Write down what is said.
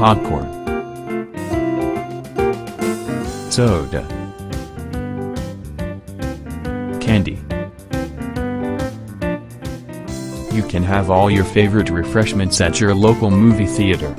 popcorn, soda, candy. You can have all your favorite refreshments at your local movie theater.